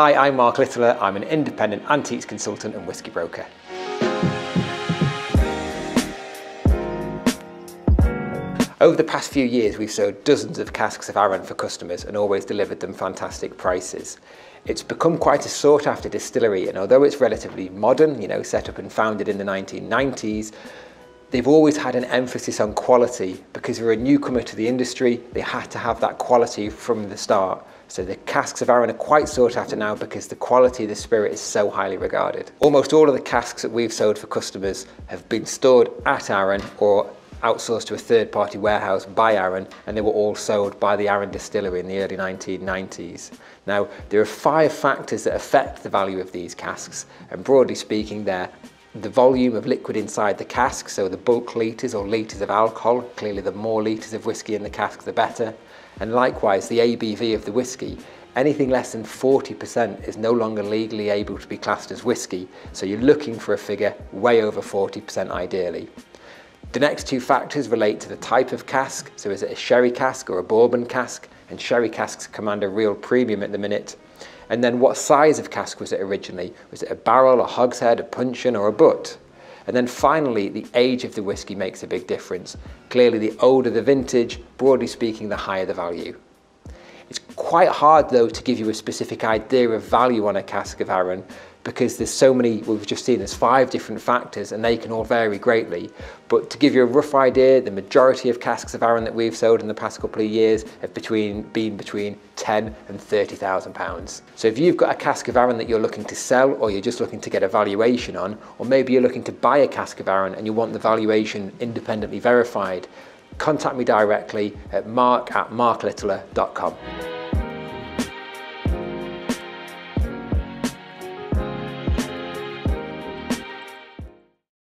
Hi, I'm Mark Littler. I'm an independent antiques consultant and whisky broker. Over the past few years, we've sold dozens of casks of Arran for customers and always delivered them fantastic prices. It's become quite a sought after distillery and although it's relatively modern, you know, set up and founded in the 1990s, they've always had an emphasis on quality because they're a newcomer to the industry, they had to have that quality from the start. So the casks of Arran are quite sought after now because the quality of the spirit is so highly regarded. Almost all of the casks that we've sold for customers have been stored at Arran or outsourced to a third-party warehouse by Arran and they were all sold by the Arran distillery in the early 1990s. Now, there are five factors that affect the value of these casks and broadly speaking they're the volume of liquid inside the cask, so the bulk litres or litres of alcohol, clearly the more litres of whisky in the cask the better, and likewise the ABV of the whisky, anything less than 40% is no longer legally able to be classed as whisky, so you're looking for a figure way over 40% ideally. The next two factors relate to the type of cask, so is it a sherry cask or a bourbon cask, and sherry casks command a real premium at the minute. And then what size of cask was it originally? Was it a barrel, a hogshead, a puncheon or a butt? And then finally, the age of the whisky makes a big difference. Clearly the older the vintage, broadly speaking, the higher the value. It's quite hard though to give you a specific idea of value on a cask of Arran because there's so many, we've just seen there's five different factors and they can all vary greatly. But to give you a rough idea, the majority of casks of Arran that we've sold in the past couple of years have between, been between 10 and 30,000 pounds. So if you've got a cask of Arran that you're looking to sell or you're just looking to get a valuation on, or maybe you're looking to buy a cask of Arran and you want the valuation independently verified, contact me directly at mark at marklittler.com.